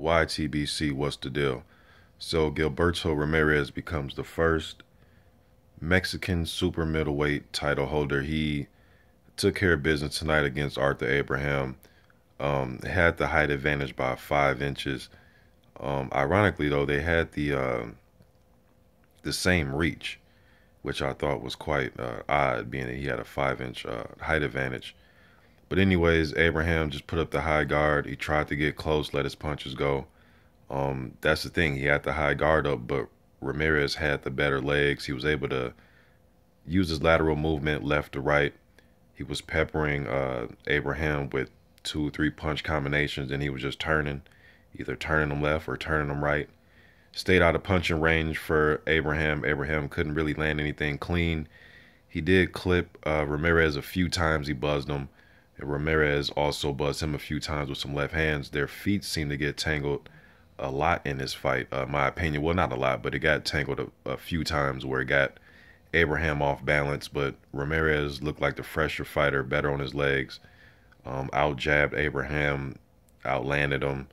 YTBC, what's the deal? So Gilberto Ramirez becomes the first Mexican super middleweight title holder. He took care of business tonight against Arthur Abraham. Um, had the height advantage by five inches. Um, ironically, though, they had the uh, the same reach, which I thought was quite uh, odd, being that he had a five-inch uh, height advantage. But anyways, Abraham just put up the high guard. He tried to get close, let his punches go. Um, that's the thing. He had the high guard up, but Ramirez had the better legs. He was able to use his lateral movement left to right. He was peppering uh, Abraham with two, three punch combinations, and he was just turning, either turning them left or turning them right. Stayed out of punching range for Abraham. Abraham couldn't really land anything clean. He did clip uh, Ramirez a few times. He buzzed him. Ramirez also buzzed him a few times with some left hands. Their feet seemed to get tangled a lot in this fight, uh, my opinion. Well, not a lot, but it got tangled a, a few times where it got Abraham off balance. But Ramirez looked like the fresher fighter, better on his legs. Um, out jabbed Abraham, outlanded him.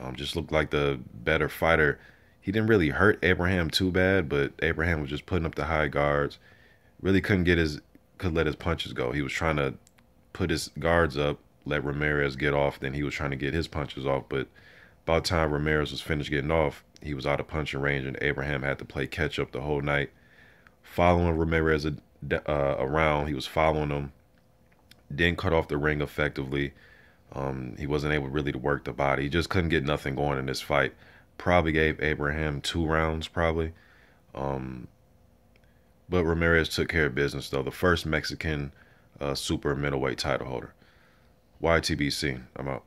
Um, just looked like the better fighter. He didn't really hurt Abraham too bad, but Abraham was just putting up the high guards. Really couldn't get his could let his punches go. He was trying to put his guards up, let Ramirez get off. Then he was trying to get his punches off, but by the time Ramirez was finished getting off, he was out of punching range, and Abraham had to play catch up the whole night. Following Ramirez uh, around, he was following him. Didn't cut off the ring effectively. Um, he wasn't able really to work the body. He just couldn't get nothing going in this fight. Probably gave Abraham two rounds, probably. Um, but Ramirez took care of business, though. The first Mexican uh, super middleweight title holder. YTBC. I'm out.